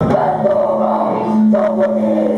Black, the right, don't forget.